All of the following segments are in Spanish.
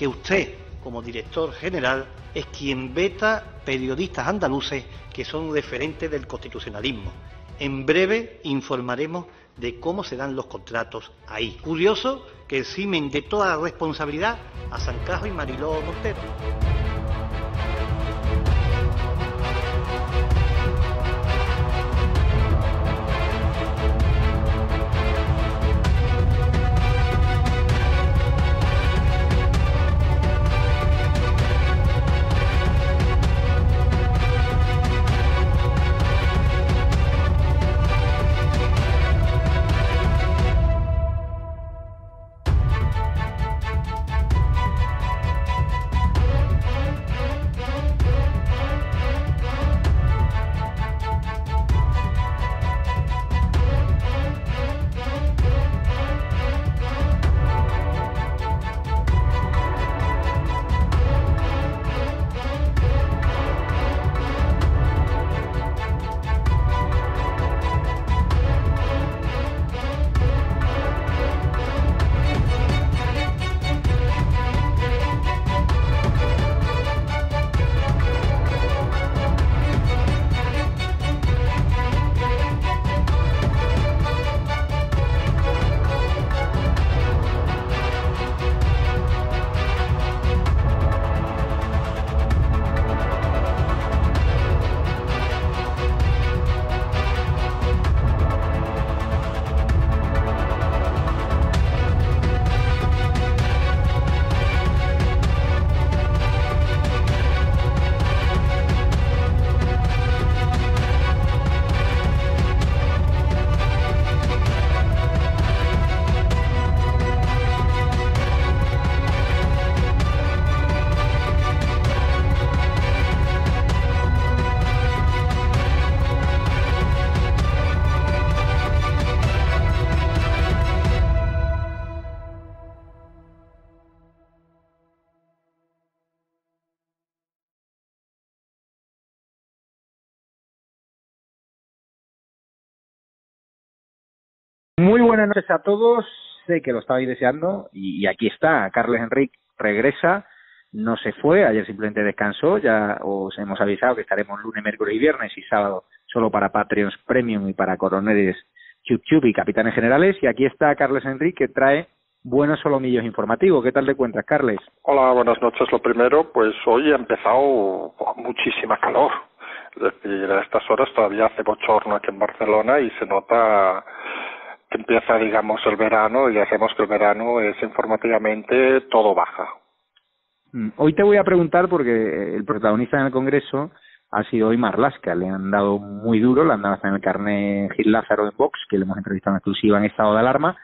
Que usted, como director general, es quien veta periodistas andaluces que son referentes del constitucionalismo. En breve informaremos de cómo se dan los contratos ahí. Curioso que eximen de toda responsabilidad a San Carlos y Mariló Montero. Muy buenas noches a todos. Sé que lo estabais deseando y, aquí está. Carles Enrique regresa. No se fue, ayer simplemente descansó. Ya os hemos avisado que estaremos lunes, miércoles y viernes y sábado solo para Patreons Premium y para coroneles Chup Chup y capitanes generales. Y aquí está Carles Enrique que trae buenos solomillos informativos. ¿Qué tal te cuentas, Carles? Hola, buenas noches. Lo primero, pues hoy ha empezado muchísima calor. Es decir, a estas horas todavía hace bochorno aquí en Barcelona y se nota que empieza, digamos, el verano y ya sabemos que el verano es informativamente todo baja. Mm, hoy te voy a preguntar porque el protagonista en el Congreso ha sido hoy Marlaska. Le han dado muy duro, le han dado hasta en el carne Gil Lázaro en Vox, que le hemos entrevistado en exclusiva en estado de alarma.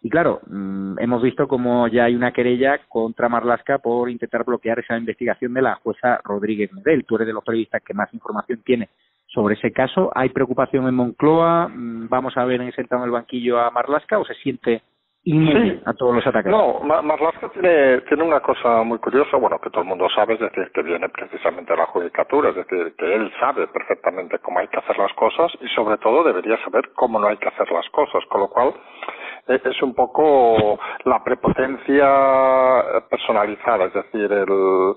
Y claro, mm, hemos visto como ya hay una querella contra Marlaska por intentar bloquear esa investigación de la jueza Rodríguez Medel. Tú eres de los periodistas que más información tiene sobre ese caso. ¿Hay preocupación en Moncloa? Mm, ¿Vamos a ver en sentado en el banquillo a Marlaska o se siente inmune a todos los ataques? No, Marlaska tiene, tiene una cosa muy curiosa, bueno, que todo el mundo sabe, es decir, que viene precisamente de la judicatura, es decir, que él sabe perfectamente cómo hay que hacer las cosas y sobre todo debería saber cómo no hay que hacer las cosas, con lo cual e, es un poco la prepotencia personalizada, es decir, el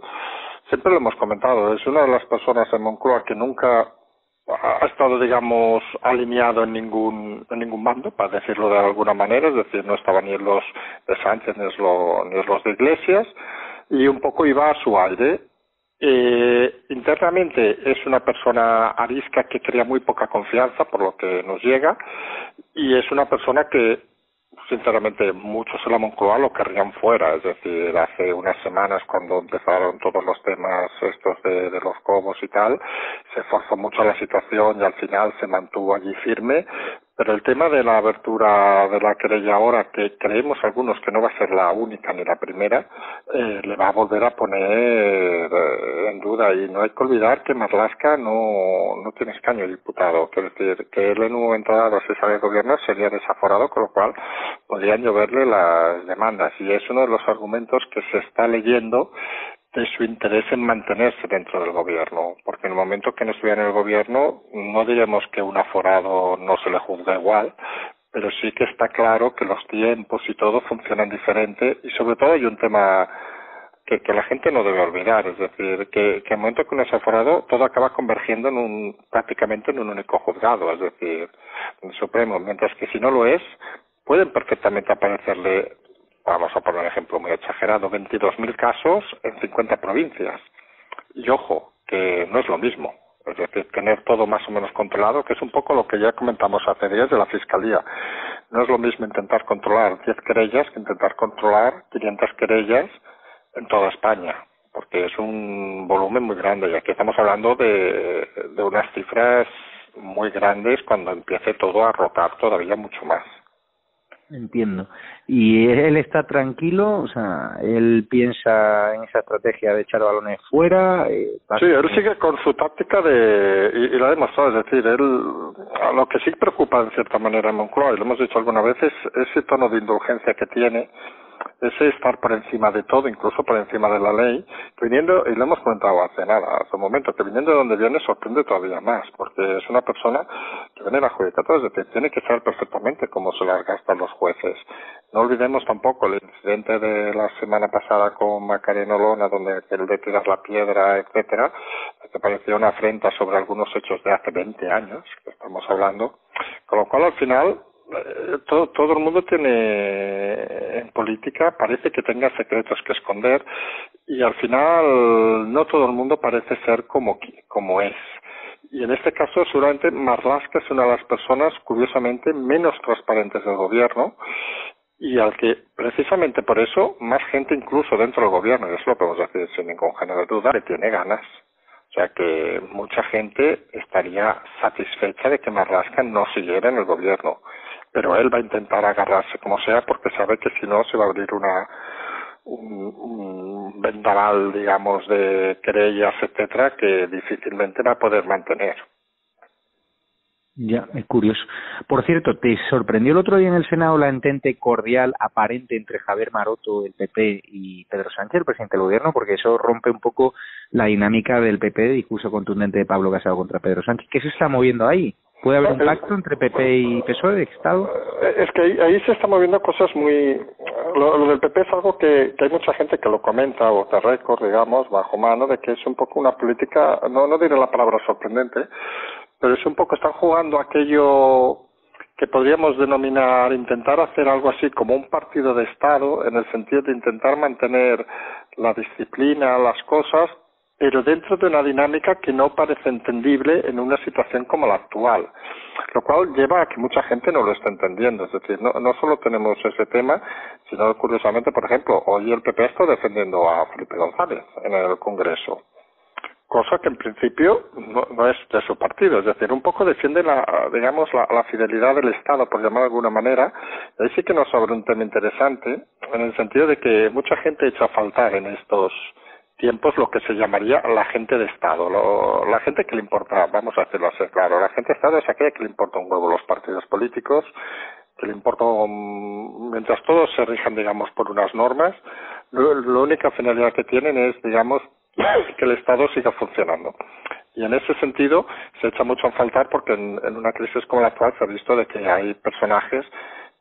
siempre lo hemos comentado, es una de las personas en Moncloa que nunca ha estado, digamos, alineado en ningún, en ningún mando, para decirlo de alguna manera, es decir, no estaba ni los de Sánchez ni en los de Iglesias, y un poco iba a su aire. Eh, internamente es una persona arisca que crea muy poca confianza, por lo que nos llega, y es una persona que sinceramente muchos en la Moncloa lo querrían fuera, es decir, hace unas semanas cuando empezaron todos los temas estos de, de los cobos y tal, se forzó mucho la situación y al final se mantuvo allí firme, pero el tema de la abertura de la querella ahora, que creemos algunos que no va a ser la única ni la primera, eh, le va a volver a poner eh, en duda. Y no hay que olvidar que Marlaska no, no tiene escaño diputado. Quiero decir, que él en un momento dado, si sale el gobierno, sería desaforado, con lo cual podrían lloverle las demandas. Y es uno de los argumentos que se está leyendo de su interés en mantenerse dentro del gobierno, porque en el momento que no estuviera en el gobierno no diremos que un aforado no se le juzga igual, pero sí que está claro que los tiempos y todo funcionan diferente y sobre todo hay un tema que, que la gente no debe olvidar, es decir, que, que el momento que uno es aforado todo acaba convergiendo en un, prácticamente en un único juzgado, es decir, en el Supremo, mientras que si no lo es, pueden perfectamente aparecerle, vamos a poner un ejemplo muy exagerado, 22.000 casos en 50 provincias. Y ojo, que no es lo mismo es decir, tener todo más o menos controlado, que es un poco lo que ya comentamos hace días de la Fiscalía. No es lo mismo intentar controlar 10 querellas que intentar controlar 500 querellas en toda España, porque es un volumen muy grande y aquí estamos hablando de, de unas cifras muy grandes cuando empiece todo a rotar todavía mucho más. Entiendo. ¿Y él está tranquilo? O sea, ¿él piensa en esa estrategia de echar balones fuera? Eh, sí, él sigue con su táctica de... Y, y, lo ha demostrado, es decir, él... Lo que sí preocupa en cierta manera en Moncloa, y lo hemos dicho alguna vez, es ese tono de indulgencia que tiene ese estar por encima de todo, incluso por encima de la ley, viniendo, y lo hemos comentado hace nada, hace un momento, que viniendo de donde viene sorprende todavía más, porque es una persona que viene a la judicatura, tiene que saber perfectamente cómo se las gastan los jueces. No olvidemos tampoco el incidente de la semana pasada con Macareno Lona, donde el de tirar la piedra, etcétera, que parecía una afrenta sobre algunos hechos de hace 20 años, que estamos hablando, con lo cual al final todo, todo el mundo tiene en política parece que tenga secretos que esconder y al final no todo el mundo parece ser como como es. Y en este caso seguramente Marlaska es una de las personas curiosamente menos transparentes del gobierno y al que precisamente por eso más gente incluso dentro del gobierno y eso lo podemos decir sin ningún género de duda le tiene ganas. O sea que mucha gente estaría satisfecha de que Marlaska no siguiera en el gobierno pero él va a intentar agarrarse como sea porque sabe que si no se va a abrir una un, un vendaval digamos de querellas etcétera que difícilmente va a poder mantener ya, es curioso. Por cierto, ¿te sorprendió el otro día en el Senado la entente cordial aparente entre Javier Maroto, el PP, y Pedro Sánchez, el presidente del gobierno? Porque eso rompe un poco la dinámica del PP, discurso contundente de Pablo Casado contra Pedro Sánchez. ¿Qué se está moviendo ahí? ¿Puede haber un pacto entre PP y PSOE de Estado? Eh, es que ahí, se están moviendo cosas muy... Lo, del PP es algo que, hay mucha gente que lo comenta, o te récord, digamos, bajo mano, de que es un poco una política, no, no diré la palabra sorprendente, pero es un poco, están jugando aquello que podríamos denominar, intentar hacer algo así como un partido de Estado, en el sentido de intentar mantener la disciplina, las cosas, pero dentro de una dinámica que no parece entendible en una situación como la actual, lo cual lleva a que mucha gente no lo esté entendiendo. Es decir, no, no solo tenemos ese tema, sino curiosamente, por ejemplo, hoy el PP está defendiendo a Felipe González en el Congreso, cosa que en principio no, no es de su partido, es decir, un poco defiende la, digamos, la, la fidelidad del Estado, por llamar de alguna manera. Y ahí sí que nos abre un tema interesante, en el sentido de que mucha gente echa a faltar en estos tiempos lo que se llamaría la gente de Estado, lo, la gente que le importa, vamos a hacerlo así claro, la gente de Estado es aquella que le importa un huevo los partidos políticos, que le importa, mientras todos se rijan, digamos, por unas normas, la única finalidad que tienen es, digamos, que el Estado siga funcionando. Y en ese sentido se echa mucho a faltar porque en, en una crisis como la actual se ha visto de que hay personajes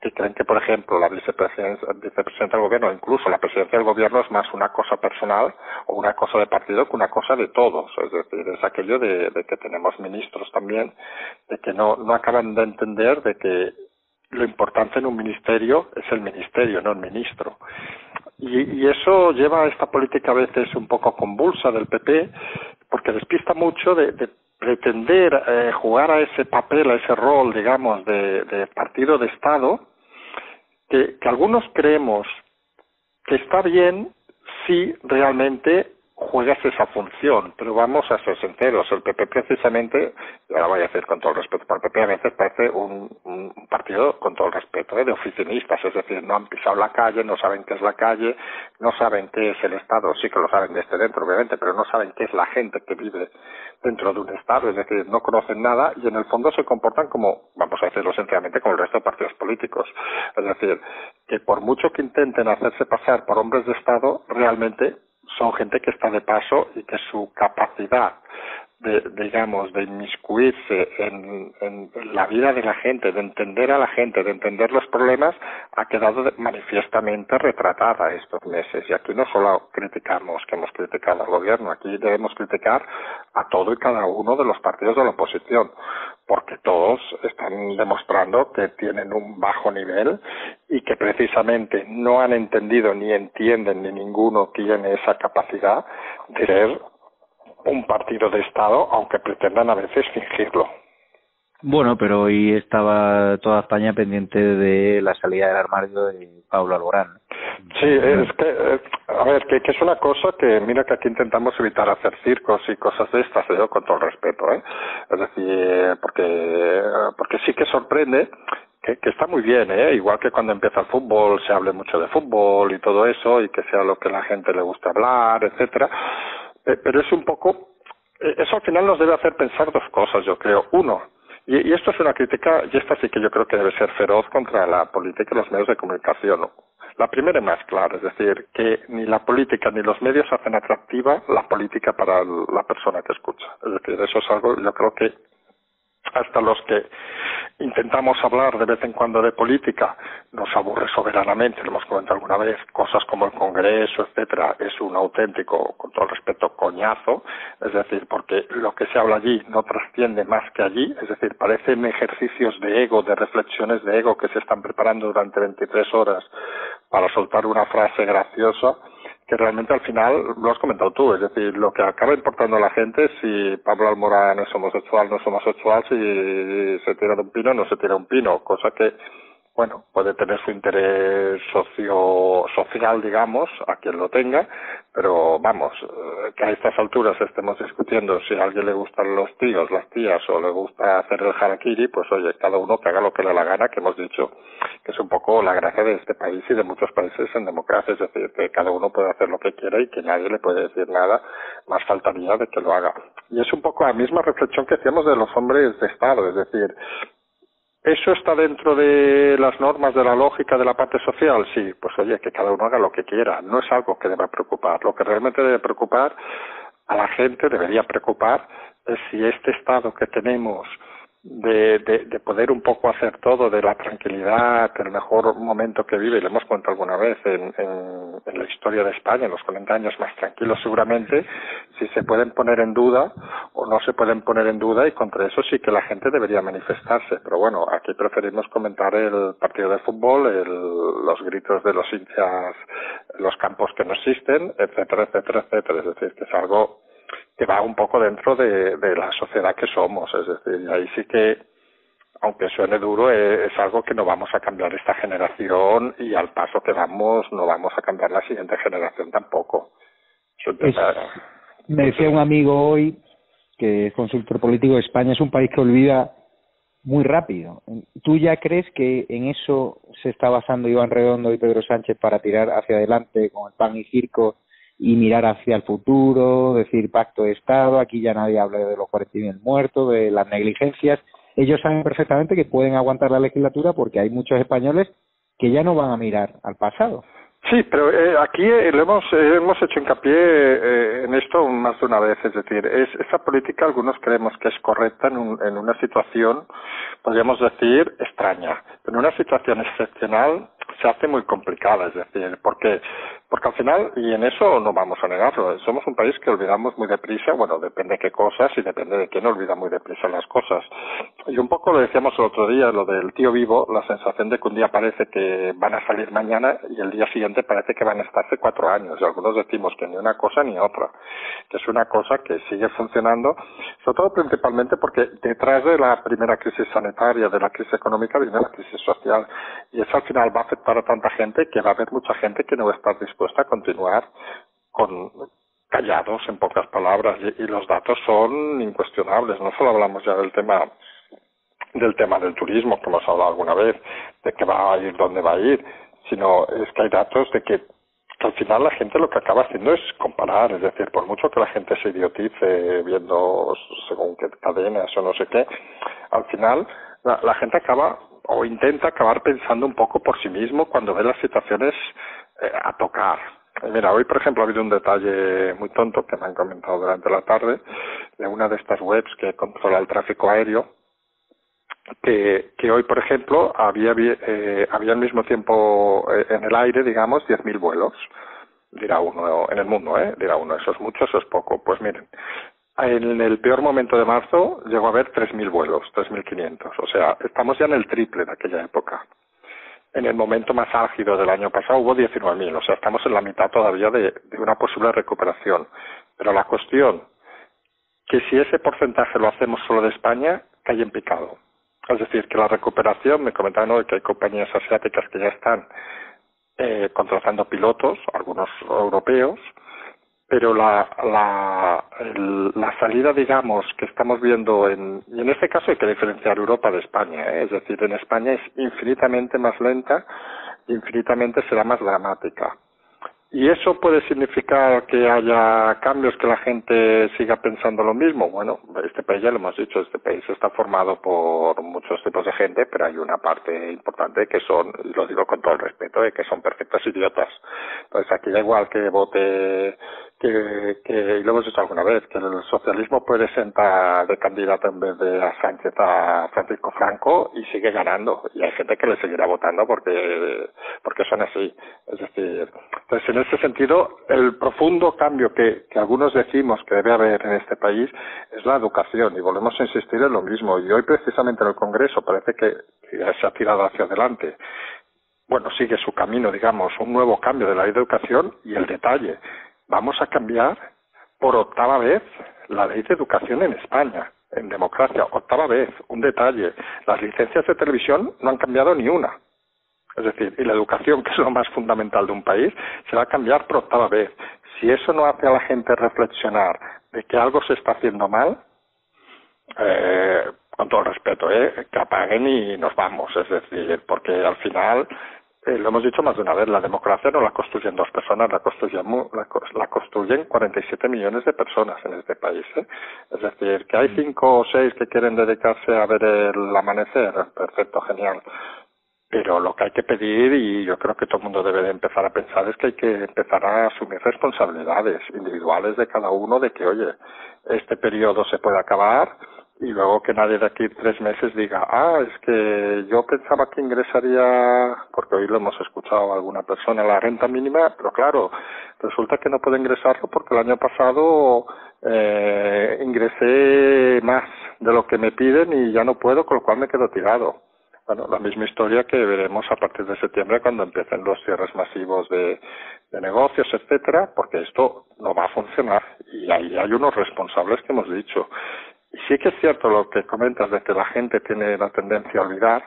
que creen que, por ejemplo, la vicepresidencia, vicepresidenta del gobierno, incluso la presidencia del gobierno es más una cosa personal o una cosa de partido que una cosa de todos. Es decir, es aquello de, que tenemos ministros también, de que no, no acaban de entender de que lo importante en un ministerio es el ministerio, no el ministro. Y, y, eso lleva a esta política a veces un poco convulsa del PP, porque despista mucho de, de pretender eh, jugar a ese papel, a ese rol, digamos, de partido de Estado, que, que algunos creemos que está bien si realmente juegas esa función, pero vamos a ser sinceros, el PP precisamente, y ahora voy a decir con todo el respeto, para el PP a veces parece un, partido, con todo el respeto, ¿eh? de oficinistas, es decir, no han pisado la calle, no saben qué es la calle, no saben qué es el Estado, sí que lo saben desde dentro, obviamente, pero no saben qué es la gente que vive dentro de un Estado, es decir, no conocen nada y en el fondo se comportan como, vamos a decirlo sencillamente, como el resto de partidos políticos. Es decir, que por mucho que intenten hacerse pasar por hombres de Estado, realmente son gente que está de paso y que su capacidad de, digamos, de inmiscuirse en, en, la vida de la gente, de entender a la gente, de entender los problemas, ha quedado manifiestamente retratada estos meses. Y aquí no solo criticamos que hemos criticado al gobierno, aquí debemos criticar a todo y cada uno de los partidos de la oposición, porque todos están demostrando que tienen un bajo nivel y que precisamente no han entendido ni entienden ni ninguno tiene esa capacidad de ser un partido de Estado, aunque pretendan a veces fingirlo. Bueno, pero hoy estaba toda España pendiente de la salida del armario de Pablo Alborán. Sí, es que, eh, a ver, que, que, es una cosa que, mira que aquí intentamos evitar hacer circos y cosas de estas, yo con todo el respeto, ¿eh? Es decir, porque, porque sí que sorprende que, que, está muy bien, ¿eh? igual que cuando empieza el fútbol se hable mucho de fútbol y todo eso y que sea lo que la gente le gusta hablar, etcétera eh, pero es un poco, eh, eso al final nos debe hacer pensar dos cosas, yo creo. Uno, y, y, esto es una crítica, y esta sí que yo creo que debe ser feroz contra la política y los medios de comunicación. La primera es más clara, es decir, que ni la política ni los medios hacen atractiva la política para la persona que escucha. Es decir, eso es algo, yo creo que hasta los que intentamos hablar de vez en cuando de política nos aburre soberanamente, lo hemos comentado alguna vez, cosas como el Congreso, etcétera, es un auténtico, con todo el respeto, coñazo, es decir, porque lo que se habla allí no trasciende más que allí, es decir, parecen ejercicios de ego, de reflexiones de ego que se están preparando durante 23 horas para soltar una frase graciosa que realmente al final lo has comentado tú, es decir, lo que acaba importando a la gente si Pablo Almorán es homosexual, no es homosexual, si se tira de un pino, no se tira un pino, cosa que bueno, puede tener su interés socio social, digamos, a quien lo tenga, pero vamos, eh, que a estas alturas estemos discutiendo si a alguien le gustan los tíos, las tías o le gusta hacer el harakiri, pues oye, cada uno que haga lo que le dé la gana, que hemos dicho que es un poco la gracia de este país y de muchos países en democracia, es decir, que cada uno puede hacer lo que quiera y que nadie le puede decir nada, más faltaría de que lo haga. Y es un poco la misma reflexión que hacíamos de los hombres de Estado, es decir, ¿Eso está dentro de las normas de la lógica de la parte social? Sí, pues oye, que cada uno haga lo que quiera. No es algo que deba preocupar. Lo que realmente debe preocupar a la gente, debería preocupar, es si este estado que tenemos de, de, de, poder un poco hacer todo, de la tranquilidad, el mejor momento que vive, y lo hemos contado alguna vez en, en, en, la historia de España, en los 40 años más tranquilos seguramente, si se pueden poner en duda o no se pueden poner en duda y contra eso sí que la gente debería manifestarse. Pero bueno, aquí preferimos comentar el partido de fútbol, el, los gritos de los hinchas, los campos que no existen, etcétera, etcétera, etcétera. Es decir, que es algo que va un poco dentro de, de la sociedad que somos. Es decir, ahí sí que, aunque suene duro, es, es, algo que no vamos a cambiar esta generación y al paso que vamos no vamos a cambiar la siguiente generación tampoco. Es, me decía un amigo hoy que es consultor político de España es un país que olvida muy rápido. ¿Tú ya crees que en eso se está basando Iván Redondo y Pedro Sánchez para tirar hacia adelante con el pan y circo y mirar hacia el futuro, decir pacto de Estado, aquí ya nadie habla de los 40.000 muertos, de las negligencias. Ellos saben perfectamente que pueden aguantar la legislatura porque hay muchos españoles que ya no van a mirar al pasado. Sí, pero eh, aquí eh, lo hemos, eh, hemos hecho hincapié eh, en esto más de una vez, es decir, es, esa política algunos creemos que es correcta en, un, en una situación, podríamos decir, extraña, pero en una situación excepcional se hace muy complicada, es decir, porque porque al final, y en eso no vamos a negarlo, somos un país que olvidamos muy deprisa, bueno, depende de qué cosas y depende de quién olvida muy deprisa las cosas. Y un poco lo decíamos el otro día, lo del tío vivo, la sensación de que un día parece que van a salir mañana y el día siguiente parece que van a estarse cuatro años. Y algunos decimos que ni una cosa ni otra, que es una cosa que sigue funcionando, sobre todo principalmente porque detrás de la primera crisis sanitaria, de la crisis económica, viene la crisis social. Y eso al final va a afectar a tanta gente que va a haber mucha gente que no va a estar dispuesta a continuar con callados, en pocas palabras, y, y, los datos son incuestionables. No solo hablamos ya del tema del tema del turismo, que hemos hablado alguna vez, de que va a ir donde va a ir, sino es que hay datos de que, que al final la gente lo que acaba haciendo es comparar, es decir, por mucho que la gente se idiotice viendo según qué cadenas o no sé qué, al final la, la gente acaba o intenta acabar pensando un poco por sí mismo cuando ve las situaciones eh, a tocar. Mira, hoy por ejemplo ha habido un detalle muy tonto que me han comentado durante la tarde de una de estas webs que controla el tráfico aéreo, que, hoy por ejemplo había, eh, había al mismo tiempo eh, en el aire, digamos, 10.000 vuelos. Dirá uno, en el mundo, ¿eh? Dirá uno, eso es mucho, eso es poco. Pues miren, en el peor momento de marzo llegó a haber 3.000 vuelos, 3.500. O sea, estamos ya en el triple de aquella época. En el momento más álgido del año pasado hubo 19.000. O sea, estamos en la mitad todavía de una posible recuperación. Pero la cuestión, que si ese porcentaje lo hacemos solo de España, cae en picado. Es decir, que la recuperación, me comentaban hoy que hay compañías asiáticas que ya están eh, contratando pilotos, algunos europeos, pero la, la, la salida, digamos, que estamos viendo en, y en este caso hay que diferenciar Europa de España, ¿eh? es decir, en España es infinitamente más lenta, infinitamente será más dramática. ¿Y eso puede significar que haya cambios, que la gente siga pensando lo mismo? Bueno, este país ya lo hemos dicho, este país está formado por muchos tipos de gente, pero hay una parte importante que son, y lo digo con todo el respeto, de que son perfectos idiotas. Entonces aquí da igual que vote que, que, y lo hemos dicho alguna vez, que el socialismo puede sentar de candidato en vez de a Sánchez a Francisco Franco y sigue ganando. Y hay gente que le seguirá votando porque, porque son así. Es decir, entonces en ese sentido, el profundo cambio que, que algunos decimos que debe haber en este país es la educación y volvemos a insistir en lo mismo. Y hoy precisamente en el Congreso parece que se ha tirado hacia adelante bueno, sigue su camino, digamos, un nuevo cambio de la educación y el detalle vamos a cambiar por octava vez la ley de educación en España, en democracia, octava vez, un detalle, las licencias de televisión no han cambiado ni una. Es decir, y la educación, que es lo más fundamental de un país, se va a cambiar por octava vez. Si eso no hace a la gente reflexionar de que algo se está haciendo mal, eh, con todo respeto, eh, que apaguen y nos vamos. Es decir, porque al final eh, lo hemos dicho más de una vez, la democracia no la construyen dos personas, la construyen, la, la construyen 47 millones de personas en este país. ¿eh? Es decir, que hay mm. cinco o seis que quieren dedicarse a ver el amanecer, perfecto, genial. Pero lo que hay que pedir, y yo creo que todo el mundo debe de empezar a pensar, es que hay que empezar a asumir responsabilidades individuales de cada uno de que, oye, este periodo se puede acabar, y luego que nadie de aquí tres meses diga, ah, es que yo pensaba que ingresaría, porque hoy lo hemos escuchado a alguna persona, la renta mínima, pero claro, resulta que no puedo ingresarlo porque el año pasado eh, ingresé más de lo que me piden y ya no puedo, con lo cual me quedo tirado. Bueno, la misma historia que veremos a partir de septiembre cuando empiecen los cierres masivos de, de negocios, etcétera, porque esto no va a funcionar y ahí hay unos responsables que hemos dicho sí que es cierto lo que comentas de que la gente tiene la tendencia a olvidar,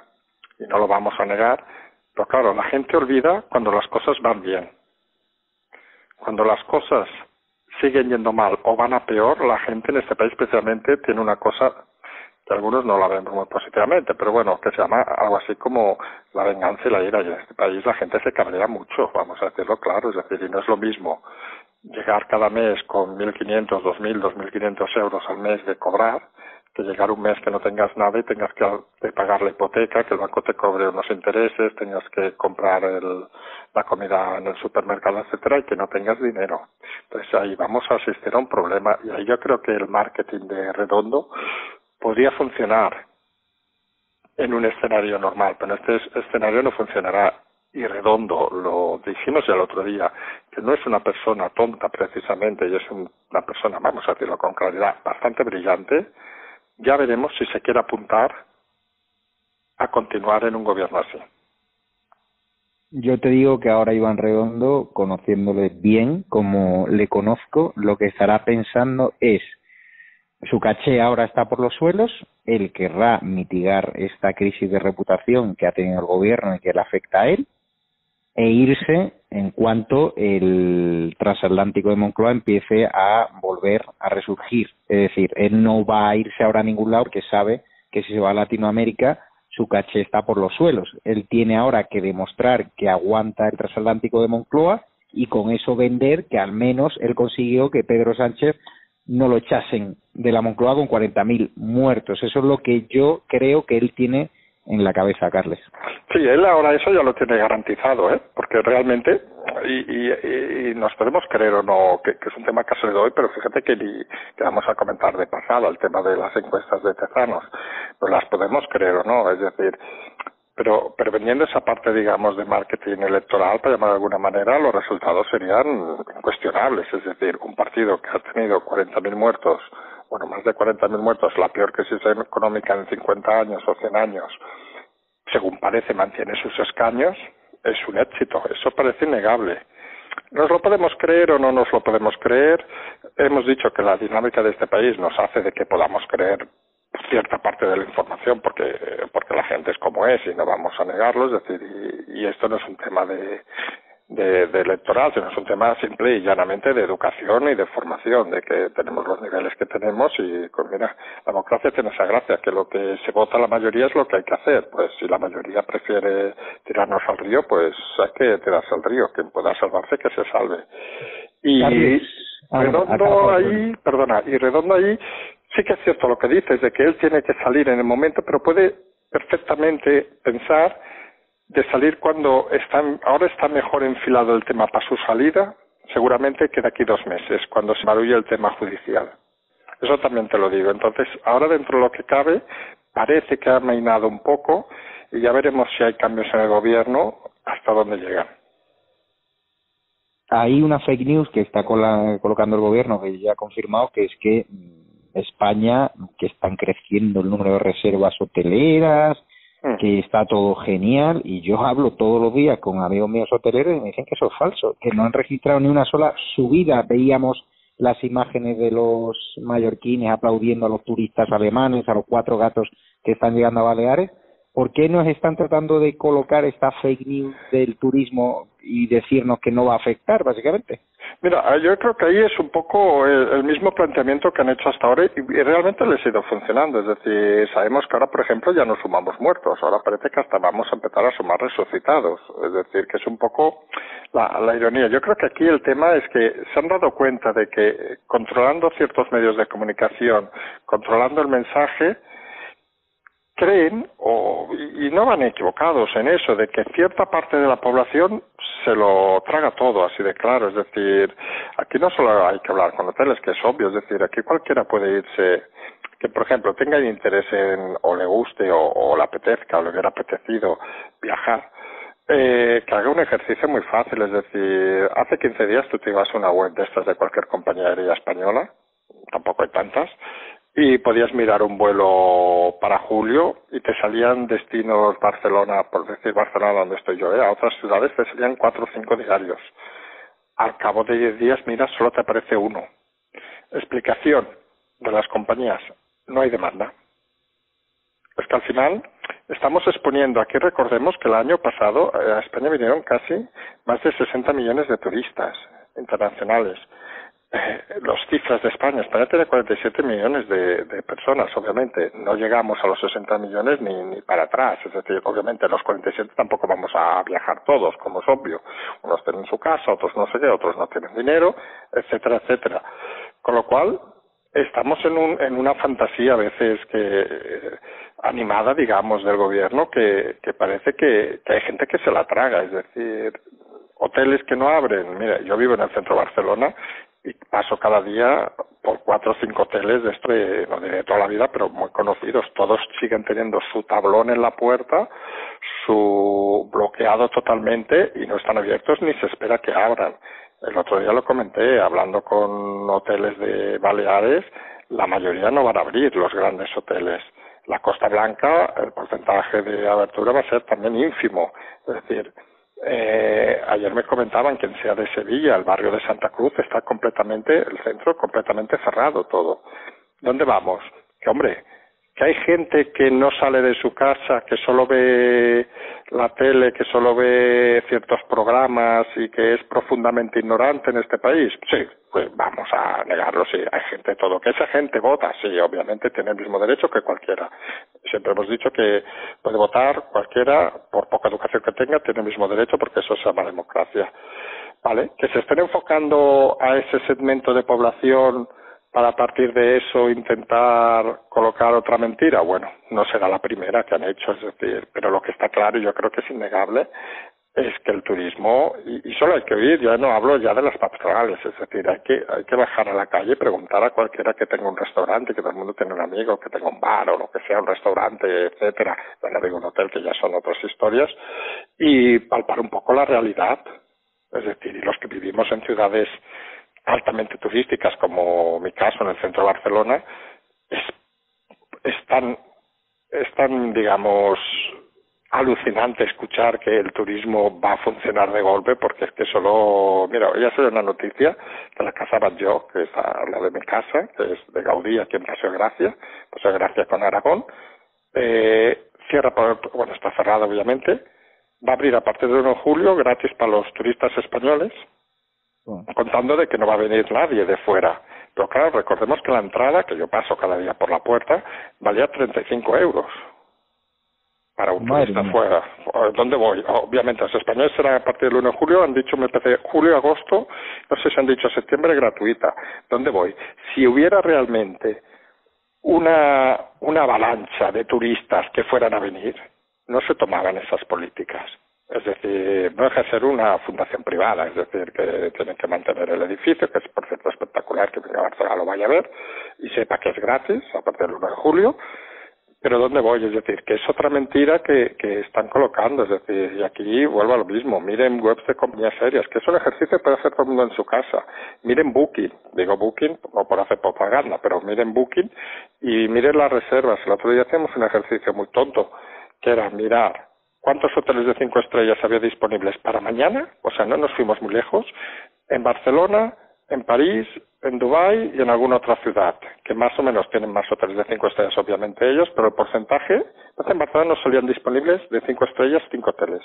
y no lo vamos a negar, pero claro, la gente olvida cuando las cosas van bien. Cuando las cosas siguen yendo mal o van a peor, la gente en este país especialmente tiene una cosa que algunos no la ven muy positivamente, pero bueno, que se llama algo así como la venganza y la ira. Y en este país la gente se cabrea mucho, vamos a decirlo claro, es decir, y no es lo mismo llegar cada mes con 1.500, 2.000, 2.500 euros al mes de cobrar, que llegar un mes que no tengas nada y tengas que, pagar la hipoteca, que el banco te cobre unos intereses, tengas que comprar el, la comida en el supermercado, etcétera, y que no tengas dinero. Entonces ahí vamos a asistir a un problema y ahí yo creo que el marketing de redondo podría funcionar en un escenario normal, pero en este escenario no funcionará y Redondo, lo dijimos el otro día, que no es una persona tonta precisamente, y es una persona, vamos a decirlo con claridad, bastante brillante, ya veremos si se quiere apuntar a continuar en un gobierno así. Yo te digo que ahora Iván Redondo, conociéndole bien como le conozco, lo que estará pensando es su caché ahora está por los suelos, él querrá mitigar esta crisis de reputación que ha tenido el gobierno y que le afecta a él, e irse en cuanto el transatlántico de Moncloa empiece a volver a resurgir. Es decir, él no va a irse ahora a ningún lado porque sabe que si se va a Latinoamérica su caché está por los suelos. Él tiene ahora que demostrar que aguanta el transatlántico de Moncloa y con eso vender que al menos él consiguió que Pedro Sánchez no lo echasen de la Moncloa con 40.000 muertos. Eso es lo que yo creo que él tiene en la cabeza, Carles. Sí, él ahora eso ya lo tiene garantizado, ¿eh? porque realmente, y, y, y nos podemos creer o no que, es un tema que le doy, pero fíjate que, ni, que vamos a comentar de pasado, el tema de las encuestas de Tezanos, pues las podemos creer o no, es decir, pero, pero esa parte, digamos, de marketing electoral, para llamar de alguna manera, los resultados serían incuestionables. Es decir, un partido que ha tenido 40.000 muertos, bueno, más de 40.000 muertos, la peor crisis económica en 50 años o 100 años, según parece mantiene sus escaños, es un éxito. Eso parece innegable. ¿Nos lo podemos creer o no nos lo podemos creer? Hemos dicho que la dinámica de este país nos hace de que podamos creer cierta parte de la información porque porque la gente es como es y no vamos a negarlo es decir y, y esto no es un tema de, de, de, electoral sino es un tema simple y llanamente de educación y de formación de que tenemos los niveles que tenemos y pues mira la democracia tiene esa gracia que lo que se vota la mayoría es lo que hay que hacer. Pues si la mayoría prefiere tirarnos al río pues hay que tirarse al río. Quien pueda salvarse que se salve. Y redondo ahí perdona y redondo ahí sí que es cierto lo que dices de que él tiene que salir en el momento, pero puede perfectamente pensar de salir cuando está, ahora está mejor enfilado el tema para su salida, seguramente que de aquí dos meses, cuando se marulle el tema judicial. Eso también te lo digo. Entonces, ahora dentro de lo que cabe, parece que ha mainado un poco y ya veremos si hay cambios en el gobierno hasta dónde llegan. Hay una fake news que está colocando el gobierno que ya ha confirmado que es que España, que están creciendo el número de reservas hoteleras, mm. Que está todo genial y yo hablo todos los días con amigos míos hoteleros y me dicen que eso es falso, que no han registrado ni una sola subida. Veíamos las imágenes de los mallorquines aplaudiendo a los turistas alemanes, a los cuatro gatos que están llegando a Baleares. ¿Por qué nos están tratando de colocar esta fake news del turismo y decirnos que no va a afectar, básicamente? Mira, ah, yo creo que ahí es un poco el, mismo planteamiento que han hecho hasta ahora y, realmente les ha ido funcionando. Es decir, sabemos que ahora, por ejemplo, ya no sumamos muertos, ahora parece que hasta vamos a empezar a sumar resucitados. Es decir, que es un poco la, la ironía. Yo creo que aquí el tema es que se han dado cuenta de que controlando ciertos medios de comunicación, controlando el mensaje, creen, o, y no van equivocados en eso, de que cierta parte de la población se lo traga todo, así de claro. Es decir, aquí no solo hay que hablar con hoteles, que es obvio, es decir, aquí cualquiera puede irse, que por ejemplo tenga interés en, o le guste, o, le apetezca, o le hubiera apetecido viajar, eh, que haga un ejercicio muy fácil, es decir, hace 15 días tú te ibas a una web de estas de cualquier compañía aérea española, tampoco hay tantas, y podías mirar un vuelo para julio y te salían destinos Barcelona, por decir Barcelona donde estoy yo, ¿eh? a otras ciudades te salían cuatro o cinco diarios. Al cabo de diez días, mira, solo te aparece uno. Explicación de las compañías, no hay demanda. Es que al final estamos exponiendo, aquí recordemos que el año pasado eh, a España vinieron casi más de 60 millones de turistas internacionales eh, los cifras de España. España tiene 47 millones de, personas, obviamente. No llegamos a los 60 millones ni, ni para atrás. Es decir, obviamente los 47 tampoco vamos a viajar todos, como es obvio. Unos tienen su casa, otros no sé qué, otros no tienen dinero, etcétera, etcétera. Con lo cual, estamos en, un, en una fantasía a veces que eh, animada, digamos, del gobierno que, que parece que, que hay gente que se la traga. Es decir, hoteles que no abren. Mira, yo vivo en el centro de Barcelona y paso cada día por cuatro o cinco hoteles de esto, no de toda la vida, pero muy conocidos. Todos siguen teniendo su tablón en la puerta, su bloqueado totalmente y no están abiertos ni se espera que abran. El otro día lo comenté, hablando con hoteles de Baleares, la mayoría no van a abrir los grandes hoteles. La Costa Blanca, el porcentaje de abertura va a ser también ínfimo. Es decir, eh, ayer me comentaban que en de Sevilla, el barrio de Santa Cruz está completamente, el centro completamente cerrado todo. ¿Dónde vamos? Que hombre, que hay gente que no sale de su casa, que solo ve la tele, que solo ve ciertos programas y que es profundamente ignorante en este país. Sí, pues vamos a negarlo, sí, hay gente todo. Que esa gente vota, sí, obviamente tiene el mismo derecho que cualquiera. Siempre hemos dicho que puede votar cualquiera, por poca educación que tenga, tiene el mismo derecho porque eso se llama democracia. ¿Vale? Que se estén enfocando a ese segmento de población para partir de eso intentar colocar otra mentira, bueno, no será la primera que han hecho, es decir, pero lo que está claro y yo creo que es innegable es que el turismo, y, solo hay que oír, ya no hablo ya de las pastorales, es decir, hay que, hay que bajar a la calle y preguntar a cualquiera que tenga un restaurante, que todo el mundo tiene un amigo, que tenga un bar o lo que sea, un restaurante, etcétera, bueno, digo un hotel que ya son otras historias, y palpar un poco la realidad. Es decir, y los que vivimos en ciudades altamente turísticas, como mi caso en el centro de Barcelona, es, están, están, digamos, alucinante escuchar que el turismo va a funcionar de golpe porque es que solo, mira, ya se una noticia de la casa Batlló, que es la de mi casa, que es de Gaudí aquí en Paseo Gracia, Paseo Gracia con Aragón, eh, cierra, por, bueno, está cerrada obviamente, va a abrir a partir del 1 de julio gratis para los turistas españoles, contando de que no va a venir nadie de fuera. Pero claro, recordemos que la entrada, que yo paso cada día por la puerta, valía 35 euros para un turista fuera. ¿Dónde voy? Obviamente, los españoles serán a partir del 1 de julio, han dicho, me parece, julio, agosto, no sé si han dicho septiembre, gratuita. ¿Dónde voy? Si hubiera realmente una, una avalancha de turistas que fueran a venir, no se tomaban esas políticas. Es decir, no deja de ser una fundación privada, es decir, que tienen que mantener el edificio, que es por cierto espectacular que venga a Barcelona lo vaya a ver y sepa que es gratis a partir del 1 de julio pero ¿dónde voy? Es decir, que es otra mentira que, que están colocando. Es decir, y aquí vuelvo a lo mismo. Miren webs de compañías serias, que es un ejercicio que puede hacer todo el mundo en su casa. Miren Booking. Digo Booking no por hacer propaganda, pero miren Booking y miren las reservas. El otro día hacíamos un ejercicio muy tonto, que era mirar cuántos hoteles de cinco estrellas había disponibles para mañana. O sea, no nos fuimos muy lejos. En Barcelona, en París, en Dubái y en alguna otra ciudad, que más o menos tienen más hoteles de cinco estrellas, obviamente ellos, pero el porcentaje, en Barcelona nos salían disponibles de cinco estrellas cinco hoteles.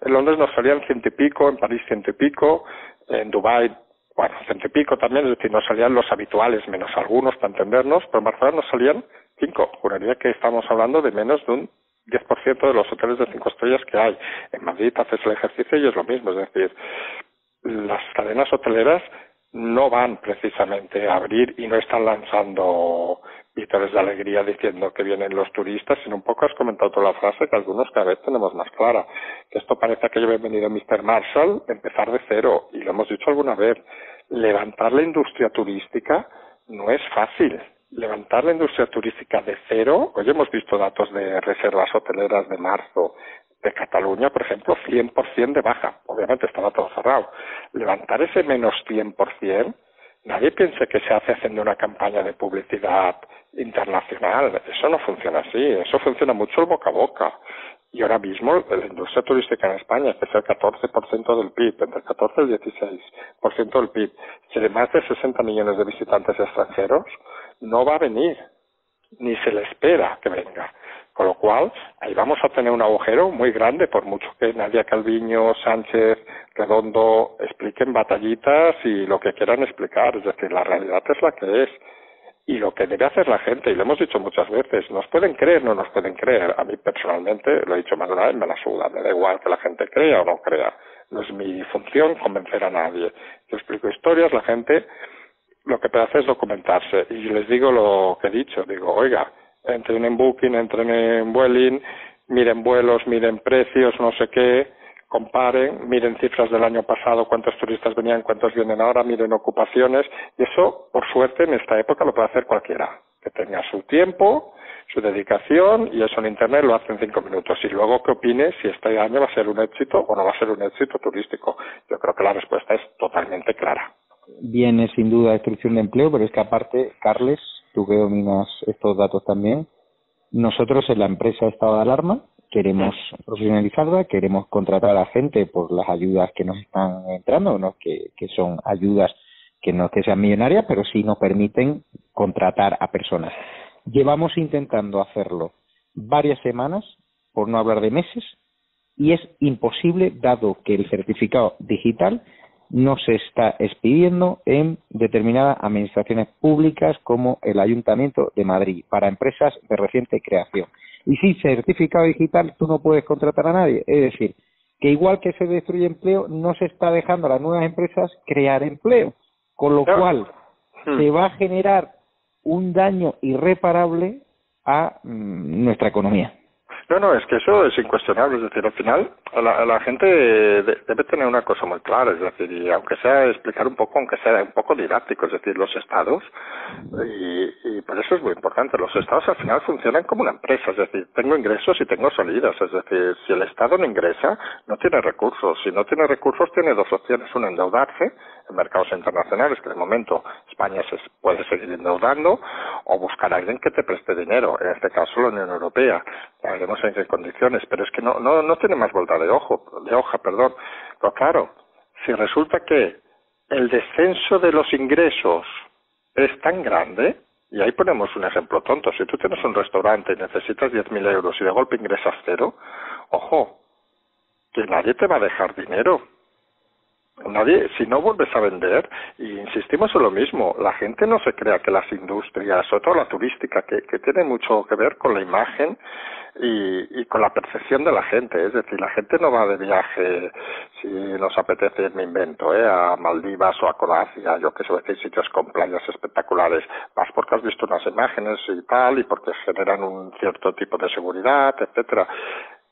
En Londres nos salían ciento y pico, en París ciento y pico, en Dubái, bueno, ciento y pico también, es decir, nos salían los habituales, menos algunos para entendernos, pero en Barcelona nos salían cinco. Juraría que estamos hablando de menos de un 10% de los hoteles de cinco estrellas que hay. En Madrid haces el ejercicio y es lo mismo, es decir, las cadenas hoteleras no van precisamente a abrir y no están lanzando vítores de alegría diciendo que vienen los turistas, sino un poco has comentado toda la frase que algunos cada vez tenemos más clara, que esto parece que haya venido Mr. Marshall, empezar de cero, y lo hemos dicho alguna vez, levantar la industria turística no es fácil. Levantar la industria turística de cero, hoy hemos visto datos de reservas hoteleras de marzo de Cataluña, por ejemplo, 100% de baja. Obviamente estaba todo cerrado. Levantar ese menos 100%, nadie piense que se hace haciendo una campaña de publicidad internacional. Eso no funciona así. Eso funciona mucho el boca a boca. Y ahora mismo la industria turística en España, que es el 14% del PIB, entre el 14 y el 16% del PIB, de más de 60 millones de visitantes extranjeros, no va a venir, ni se le espera que venga. Con lo cual, ahí vamos a tener un agujero muy grande, por mucho que Nadia Calviño, Sánchez, Redondo expliquen batallitas y lo que quieran explicar. Es decir, la realidad es la que es. Y lo que debe hacer la gente, y lo hemos dicho muchas veces, nos pueden creer, no nos pueden creer. A mí personalmente, lo he dicho más de una vez, me la suda. Me da igual que la gente crea o no crea. No es mi función convencer a nadie. Yo explico historias, la gente lo que puede hacer es documentarse. Y les digo lo que he dicho. Digo, oiga, entren en Booking, entren en Vueling, miren vuelos, miren precios, no sé qué, comparen, miren cifras del año pasado, cuántos turistas venían, cuántos vienen ahora, miren ocupaciones, y eso, por suerte, en esta época lo puede hacer cualquiera, que tenga su tiempo, su dedicación, y eso en Internet lo hace en cinco minutos. Y luego que opine si este año va a ser un éxito o no va a ser un éxito turístico. Yo creo que la respuesta es totalmente clara. Viene sin duda destrucción de empleo, pero es que aparte, Carles, tú que dominas estos datos también, nosotros en la empresa Estado de Alarma queremos profesionalizarla, queremos contratar a gente por las ayudas que nos están entrando, ¿no? que, que son ayudas que no que sean millonarias, pero sí nos permiten contratar a personas. Llevamos intentando hacerlo varias semanas, por no hablar de meses, y es imposible dado que el certificado digital no se está expidiendo en determinadas administraciones públicas como el Ayuntamiento de Madrid para empresas de reciente creación. Y sin certificado digital tú no puedes contratar a nadie. Es decir, que igual que se destruye empleo, no se está dejando a las nuevas empresas crear empleo. Con lo cual, hmm. se va a generar un daño irreparable a mm, nuestra economía. No, no, es que eso es incuestionable. Es decir, al final la, la gente debe tener una cosa muy clara. Es decir, y aunque sea explicar un poco, aunque sea un poco didáctico, es decir, los estados, y, y por eso es muy importante, los estados al final funcionan como una empresa. Es decir, tengo ingresos y tengo salidas. Es decir, si el estado no ingresa, no tiene recursos. Si no tiene recursos, tiene dos opciones. Una, endeudarse en mercados internacionales, que de momento España se puede seguir endeudando, o buscar a alguien que te preste dinero. En este caso, la Unión Europea. Ya veremos en qué condiciones, pero es que no, no, no tiene más vuelta de ojo, de hoja, perdón. Pero claro, si resulta que el descenso de los ingresos es tan grande, y ahí ponemos un ejemplo tonto, si tú tienes un restaurante y necesitas 10.000 euros y de golpe ingresas cero, ojo, que nadie te va a dejar dinero. Nadie, si no vuelves a vender, y insistimos en lo mismo, la gente no se crea que las industrias, sobre todo la turística, que, que tiene mucho que ver con la imagen y, y con la percepción de la gente. Es decir, la gente no va de viaje, si nos apetece, me invento, ¿eh? a Maldivas o a Croacia, yo que sé, decir, sitios con playas espectaculares. Vas porque has visto unas imágenes y tal, y porque generan un cierto tipo de seguridad, etcétera.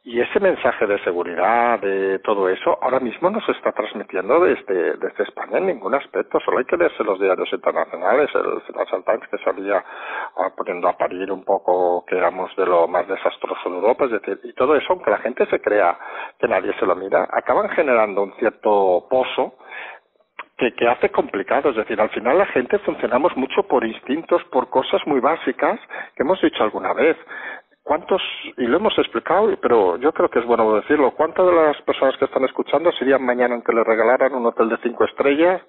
Y ese mensaje de seguridad, de todo eso, ahora mismo no se está transmitiendo desde, desde España en ningún aspecto. Solo hay que leerse los diarios internacionales, el Financial Times que salía ah, poniendo a parir un poco que éramos de lo más desastroso de Europa, es decir, y todo eso, aunque la gente se crea que nadie se lo mira, acaban generando un cierto pozo que, que, hace complicado. Es decir, al final la gente funcionamos mucho por instintos, por cosas muy básicas que hemos dicho alguna vez. ¿Cuántos, y lo hemos explicado, pero yo creo que es bueno decirlo, cuántas de las personas que están escuchando serían mañana en que le regalaran un hotel de cinco estrellas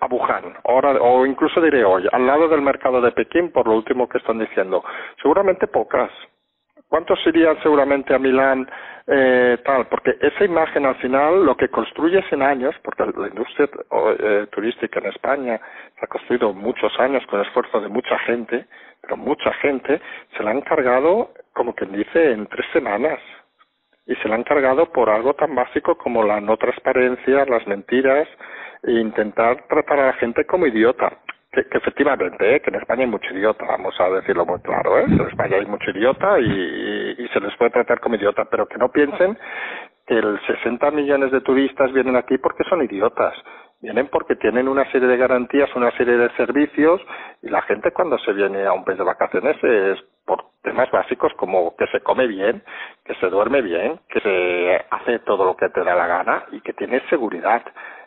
a Wuhan, ahora, o incluso diré hoy, al lado del mercado de Pekín, por lo último que están diciendo? Seguramente pocas. ¿Cuántos irían seguramente a Milán eh, tal? Porque esa imagen al final lo que construyes en años, porque la industria eh, turística en España se ha construido muchos años con esfuerzo de mucha gente, pero mucha gente se la han cargado, como quien dice, en tres semanas. Y se la han cargado por algo tan básico como la no transparencia, las mentiras e intentar tratar a la gente como idiota. Que, efectivamente, ¿eh? que en España hay mucho idiota, vamos a decirlo muy claro, ¿eh? en España hay mucho idiota y, y se les puede tratar como idiota, pero que no piensen que el 60 millones de turistas vienen aquí porque son idiotas Vienen porque tienen una serie de garantías, una serie de servicios y la gente cuando se viene a un país de vacaciones es por temas básicos como que se come bien, que se duerme bien, que se hace todo lo que te da la gana y que tiene seguridad.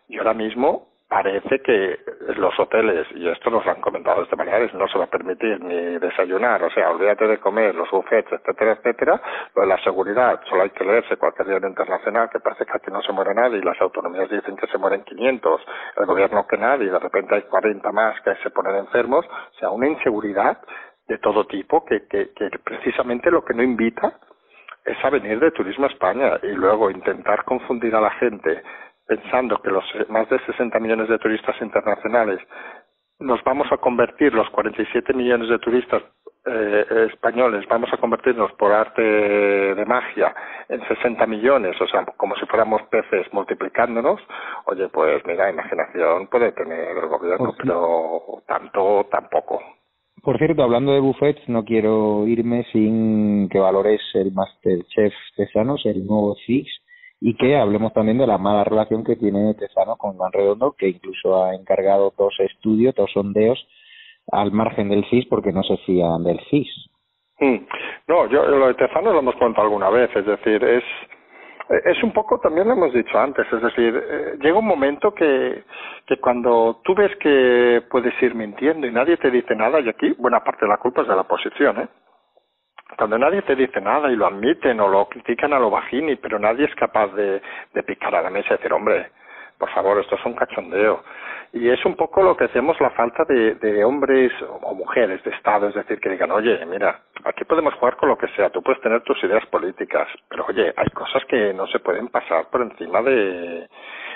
Y ahora mismo parece que los hoteles, y esto nos lo han comentado de manera, no se va a permitir ni desayunar, o sea, olvídate de comer, los buffets, etcétera, etcétera, lo de la seguridad, solo hay que leerse cualquier diario internacional que parece que aquí no se muere nadie y las autonomías dicen que se mueren 500, el gobierno que nadie, y de repente hay 40 más que se ponen enfermos, o sea, una inseguridad de todo tipo que, que, que precisamente lo que no invita es a venir de turismo a España y luego intentar confundir a la gente pensando que los más de 60 millones de turistas internacionales nos vamos a convertir, los 47 millones de turistas eh, españoles, vamos a convertirnos por arte de magia en 60 millones, o sea, como si fuéramos peces multiplicándonos, oye, pues mira, imaginación puede tener el gobierno, pero tanto tampoco. Por cierto, hablando de buffets, no quiero irme sin que valores el Masterchef Tesanos, el nuevo CIS, y que hablemos también de la mala relación que tiene Tezano con Juan Redondo, que incluso ha encargado dos estudios, dos sondeos al margen del CIS porque no se fían del CIS. Hmm. No, yo lo de Tezano lo hemos contado alguna vez, es decir, es es un poco, también lo hemos dicho antes, es decir, eh, llega un momento que, que cuando tú ves que puedes ir mintiendo y nadie te dice nada, y aquí buena parte de la culpa es de la oposición, ¿eh? Cuando nadie te dice nada y lo admiten o lo critican a lo bajini, pero nadie es capaz de, picar a la mesa y decir, hombre, por favor, esto es un cachondeo. Y es un poco lo que hacemos la falta de, de hombres o mujeres de Estado, es decir, que digan, oye, mira, aquí podemos jugar con lo que sea, tú puedes tener tus ideas políticas, pero oye, hay cosas que no se pueden pasar por encima de,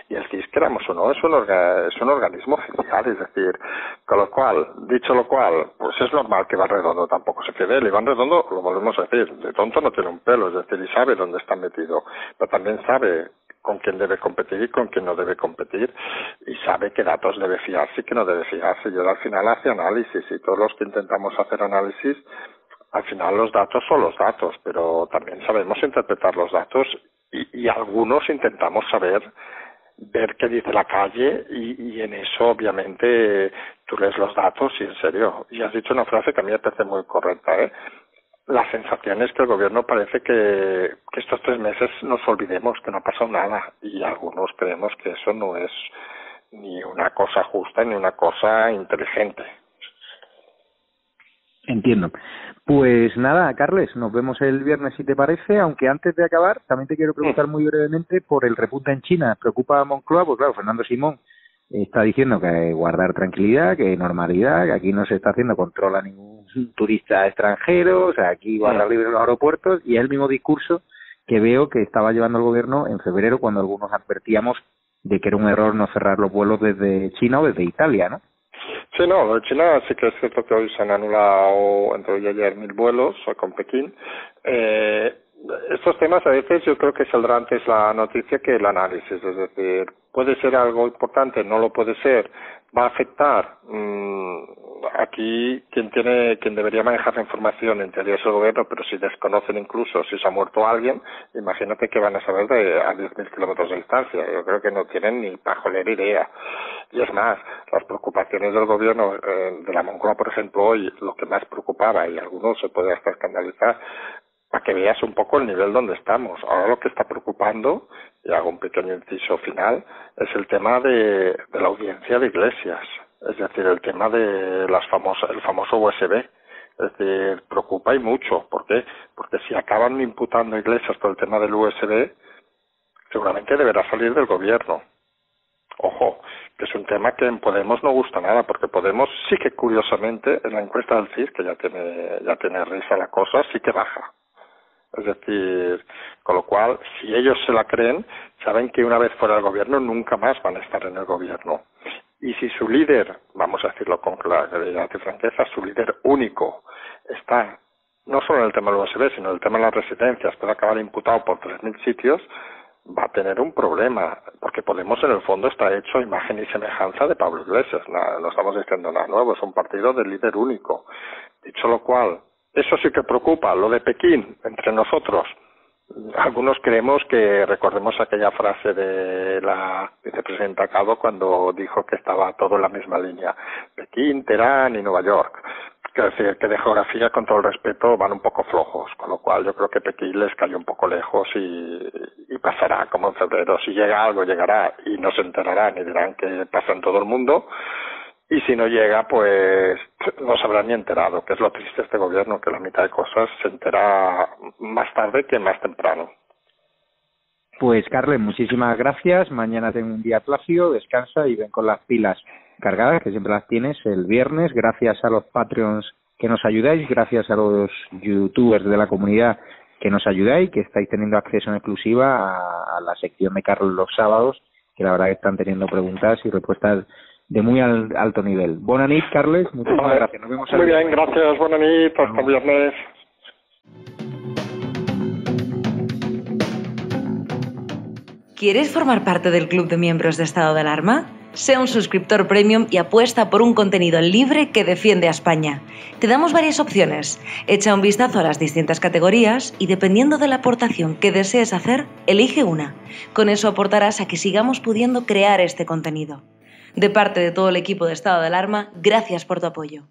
y el CIS, queramos o no, es un, es un organismo oficial, es decir, con lo cual, dicho lo cual, pues es normal que Iván Redondo tampoco se quede. El Iván Redondo, lo volvemos a decir, de tonto no tiene un pelo, es decir, y sabe dónde está metido, pero también sabe con quién debe competir y con quién no debe competir y sabe qué datos debe fiarse y qué no debe fiarse. Yo al final hace análisis y todos los que intentamos hacer análisis, al final los datos son los datos, pero también sabemos interpretar los datos y, y algunos intentamos saber ver qué dice la calle y, en eso obviamente tú lees los datos y en serio. Y has dicho una frase que a mí me parece muy correcta, ¿eh? La sensación es que el gobierno parece que, que estos tres meses nos olvidemos que no ha pasado nada y algunos creemos que eso no es ni una cosa justa ni una cosa inteligente. Entiendo. Pues nada, Carles, nos vemos el viernes si te parece, aunque antes de acabar también te quiero preguntar muy brevemente por el repunte en China. ¿Preocupa a Moncloa? Pues claro, Fernando Simón está diciendo que hay guardar tranquilidad, que hay normalidad, que aquí no se está haciendo control a ningún turista extranjero, o sea, aquí a libre los aeropuertos y es el mismo discurso que veo que estaba llevando el gobierno en febrero cuando algunos advertíamos de que era un error no cerrar los vuelos desde China o desde Italia, ¿no? Sí, no, China sí que es cierto que hoy se han anulado entre hoy y ayer mil vuelos con Pekín. Eh, estos temas a veces yo creo que saldrá antes la noticia que el análisis, es decir, puede ser algo importante, no lo puede ser, va a afectar. Mm, aquí quien tiene, quien debería manejar la información en teoría es el gobierno, pero si desconocen incluso si se ha muerto alguien, imagínate que van a saber de a 10.000 kilómetros de distancia. Yo creo que no tienen ni pajolera idea. Y es más, las preocupaciones del gobierno eh, de la Moncloa, por ejemplo, hoy lo que más preocupaba, y algunos se puede hasta escandalizar, para que veas un poco el nivel donde estamos. Ahora lo que está preocupando, y hago un pequeño inciso final, es el tema de, la audiencia de iglesias, es decir, el tema de las famosas, el famoso USB. Es decir, preocupa y mucho. ¿Por qué? Porque si acaban imputando iglesias por el tema del USB, seguramente deberá salir del gobierno. Ojo, que es un tema que en Podemos no gusta nada, porque Podemos sí que curiosamente en la encuesta del CIS, que ya tiene, ya tiene risa la cosa, sí que baja. Es decir, con lo cual, si ellos se la creen, saben que una vez fuera del gobierno nunca más van a estar en el gobierno. Y si su líder, vamos a decirlo con claridad y franqueza, su líder único está no solo en el tema del USB, sino en el tema de las residencias, puede acabar imputado por 3.000 sitios, va a tener un problema, porque Podemos en el fondo está hecho imagen y semejanza de Pablo Iglesias, no, no estamos diciendo nada nuevo, es un partido de líder único. Dicho lo cual, eso sí que preocupa, lo de Pekín, entre nosotros. Algunos creemos que recordemos aquella frase de la vicepresidenta Cabo cuando dijo que estaba todo en la misma línea. Pekín, Teherán y Nueva York. Quiero decir que de geografía, con todo el respeto, van un poco flojos, con lo cual yo creo que Pekín les cayó un poco lejos y, y pasará como en febrero. Si llega algo, llegará y no se enterarán y dirán que pasa en todo el mundo y si no llega, pues no se habrá ni enterado, que es lo triste de este gobierno, que la mitad de cosas se entera más tarde que más temprano. Pues Carles, muchísimas gracias. Mañana tengo un día plácido, descansa y ven con las pilas cargadas, que siempre las tienes el viernes. Gracias a los Patreons que nos ayudáis, gracias a los youtubers de la comunidad que nos ayudáis, que estáis teniendo acceso en exclusiva a, a la sección de Carlos los sábados, que la verdad que están teniendo preguntas y respuestas de muy alto nivel. Buenas noches, Carles. Muchísimas gracias. Nos vemos Muy bien, gracias. Buenas noches. Hasta viernes. ¿Quieres formar parte del club de miembros de estado de alarma? Sea un suscriptor premium y apuesta por un contenido libre que defiende a España. Te damos varias opciones. Echa un vistazo a las distintas categorías y dependiendo de la aportación que desees hacer, elige una. Con eso aportarás a que sigamos pudiendo crear este contenido. De parte de todo el equipo de Estado de Alarma, gracias por tu apoyo.